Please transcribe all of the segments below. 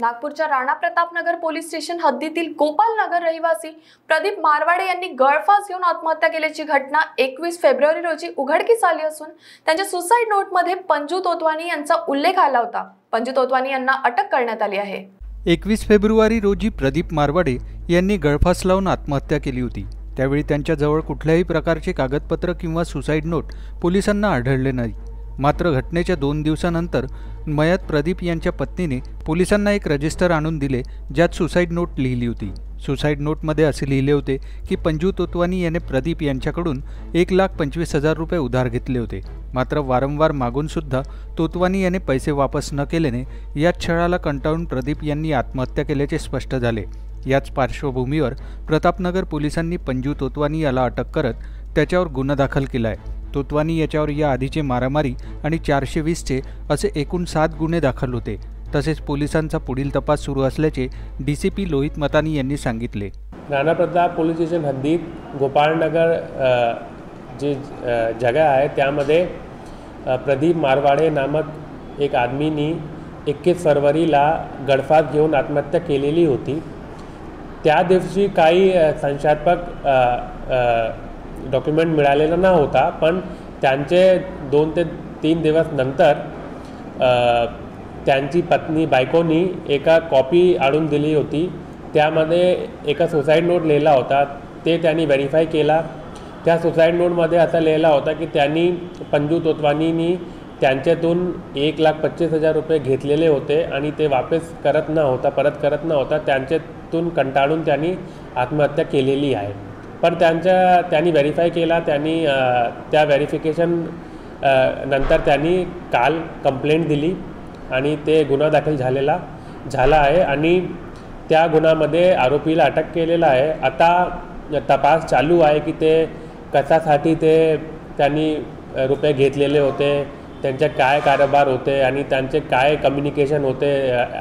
नागपूरच्या Rana Pratapnagar police station हद्दीतील गोपाल नगर रहिवासी प्रदीप मारवाडे यांनी गळफास घेऊन आत्महत्या केल्याची घटना एकवीस फेब्रुवारी रोजी उघडकीस आली असून त्यांच्या सुसाईड नोटमध्ये पंजू तोतवानी यांचा उल्लेख आला होता. पंजू तोतवानी यांना अटक करण्यात आली आहे. एकवीस फेब्रुवारी रोजी प्रदीप मारवाडे यांनी गळफास लावून आत्महत्या केली होती. त्यावेळी त्यांच्याजवळ कुठल्याही प्रकारचे कागदपत्र किंवा सुसाईड नोट पोलिसांना आढळले नाही. मात्र घटनेच्या दोन दिवसानंतर मयत प्रदीप यांच्या पत्नीने पोलिसांना एक रजिस्टर आणून दिले ज्यात सुसाईड नोट लिहिली होती. सुसाईड नोटमध्ये असे लिहिले होते की पंजू तोतवानी याने प्रदीप यांच्याकडून एक लाख पंचवीस हजार रुपये उधार घेतले होते. मात्र वारंवार मागूनसुद्धा तोतवानी याने पैसे वापस न केल्याने या छळाला कंटाळून प्रदीप यांनी आत्महत्या केल्याचे स्पष्ट झाले. याच पार्श्वभूमीवर प्रतापनगर पोलिसांनी पंजू तोतवानी याला अटक करत त्याच्यावर गुन्हा दाखल केला आहे तोतवानी याच्यावर या आधीचे मारामारी आणि चारशे वीसचे असे एकूण सात गुन्हे दाखल होते. तसेच पोलिसांचा पुढील तपास सुरू असल्याचे D C P Lohit Matani यांनी सांगितले. राणा प्रताप पोलीस स्टेशन हद्दीत गोपाळनगर जे अ, जगह आहे त्यामध्ये प्रदीप मारवाडे नामक एक आदमीनी एकवीस फरवरीला गडफास घेऊन आत्महत्या केलेली होती. त्या दिवशी काही संशयात्मक डॉक्युमेंट मिळालेला ना होता पण त्यांचे दोन ते तीन दिवस नंतर त्यांची पत्नी बायकोनी एका कॉपी आणून दिली होती. त्यामध्ये एका सुसाईड नोट लिहिला होता. ते त्यांनी व्हेरीफाय केला. त्या सुसाईड नोटमध्ये असा लिहिला होता की त्यांनी पंजू तोतवानीनी त्यांच्यातून एक लाख पच्चीस हजार रुपये घेतलेले होते आणि ते वापस करत न होता परत करत न होता त्यांच्यातून कंटाळून त्यांनी आत्महत्या केलेली आहे. पण त्यांच्या त्यांनी व्हेरीफाय केला त्यांनी त्या व्हेरिफिकेशन नंतर त्यांनी काल कंप्लेंट दिली आणि ते गुन्हा दाखल झालेला झाला आहे आणि त्या गुन्ह्यामध्ये आरोपीला अटक केलेला आहे. आता तपास चालू आहे की ते कशासाठी ते त्यांनी रुपये घेतलेले होते त्यांचे काय कारभार होते आणि त्यांचे काय कम्युनिकेशन होते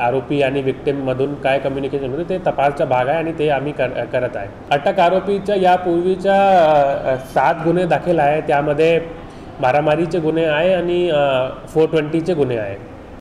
आरोपी आणि विक्टिममधून काय कम्युनिकेशन होते ते तपासचा भाग आहे आणि ते आम्ही कर करत आहे. अटक आरोपीच्या यापूर्वीच्या सात गुन्हे दाखल आहे त्यामध्ये मारामारीचे गुन्हे आहे आणि फोर ट्वेंटीचे गुन्हे आहे